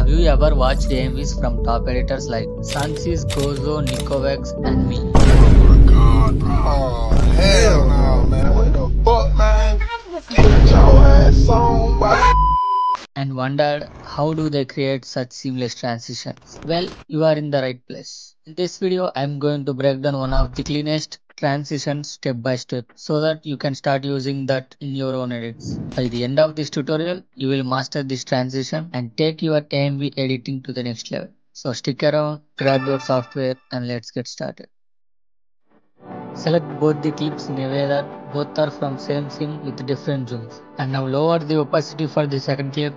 Have you ever watched AMVs from top editors like Sansis, Gozo, Nikomax, and me? God, bro. Oh, hell no, man. What the fuck, man? Get your ass on, boy. And wondered how do they create such seamless transitions? Well, you are in the right place. In this video, I am going to break down one of the cleanest transitions step by step so that you can start using that in your own edits. By the end of this tutorial, you will master this transition and take your AMV editing to the next level. So stick around, grab your software and let's get started. Select both the clips in a way that both are from same scene with different zooms. And now lower the opacity for the second clip.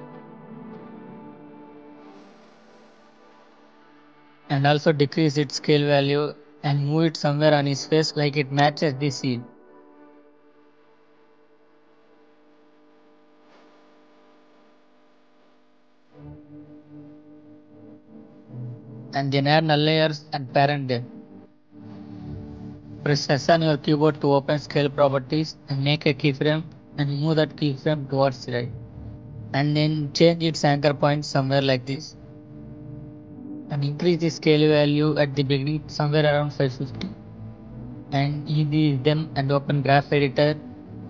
And also decrease its scale value and move it somewhere on his face like it matches the scene. And then add null layers and parent them. Press S on your keyboard to open scale properties and make a keyframe and move that keyframe towards right. And then change its anchor point somewhere like this. And increase the scale value at the beginning somewhere around 550. And ease them and open graph editor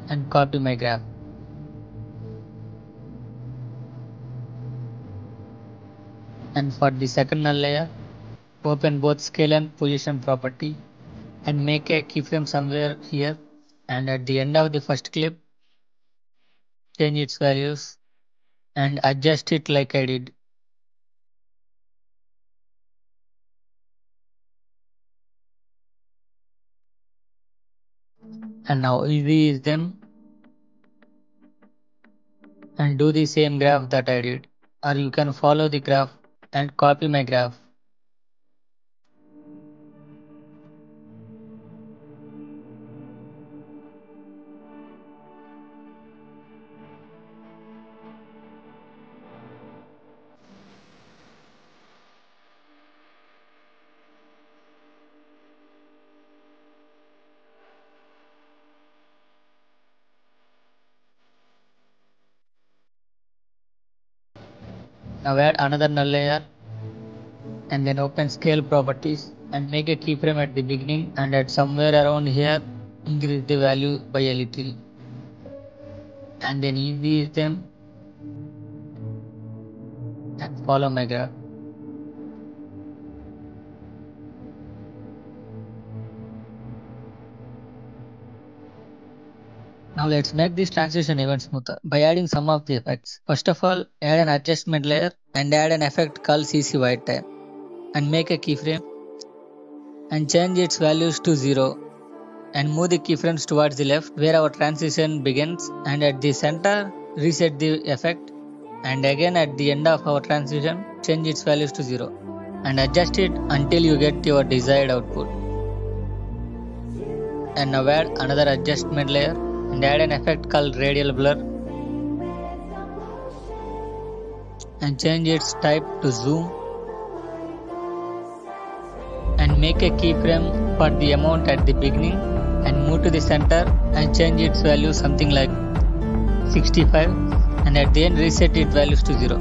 and copy my graph. And for the second null layer, open both scale and position property and make a keyframe somewhere here and at the end of the first clip change its values and adjust it like I did. And now erase them and do the same graph that I did or you can follow the graph and copy my graph. Now add another null layer and then open scale properties and make a keyframe at the beginning and at somewhere around here increase the value by a little and then increase them and follow my graph. Now let's make this transition even smoother by adding some of the effects. First of all, add an adjustment layer and add an effect called CC Wide Time and make a keyframe and change its values to 0 and move the keyframes towards the left where our transition begins and at the center reset the effect and again at the end of our transition change its values to 0 and adjust it until you get your desired output. And now add another adjustment layer and add an effect called radial blur. And change its type to zoom. And make a keyframe for the amount at the beginning. And move to the center and change its value something like 65 and at the end reset its values to 0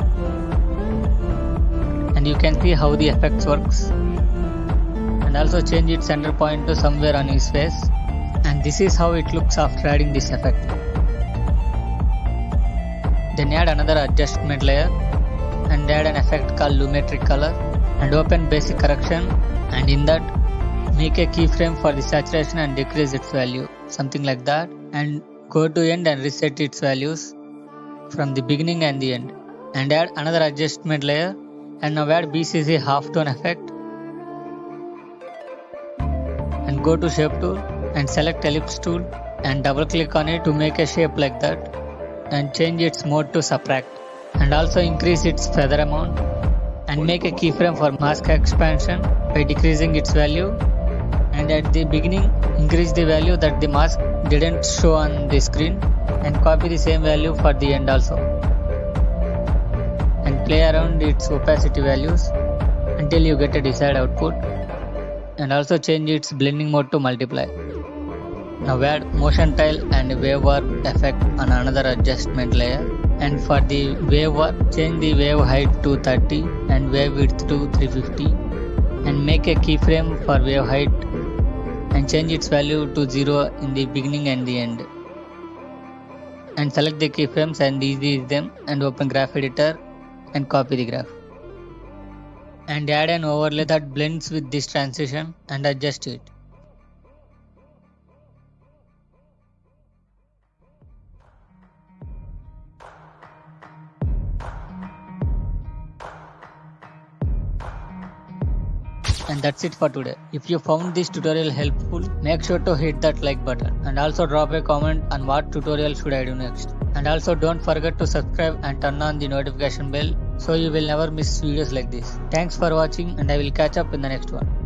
and you can see how the effects works. And also change its center point to somewhere on his face this is how it looks after adding this effect. Then add another adjustment layer and add an effect called Lumetri color and open basic correction. And in that make a keyframe for the saturation and decrease its value something like that. And go to end and reset its values from the beginning and the end. And add another adjustment layer. And now add BCC halftone effect. And go to shape tool and select ellipse tool and double click on it to make a shape like that and change its mode to subtract and also increase its feather amount and make a keyframe for mask expansion by decreasing its value and at the beginning increase the value that the mask didn't show on the screen and copy the same value for the end also and play around its opacity values until you get a desired output and also change its blending mode to multiply. Now add motion tile and wave warp effect on another adjustment layer. And for the wave change the wave height to 30 and wave width to 350 and make a keyframe for wave height and change its value to 0 in the beginning and the end. And select the keyframes and ease them and open graph editor and copy the graph. And add an overlay that blends with this transition and adjust it And that's it for today. If you found this tutorial helpful, make sure to hit that like button and also drop a comment on what tutorial should I do next. And also don't forget to subscribe and turn on the notification bell so you will never miss videos like this. Thanks for watching and I will catch up in the next one.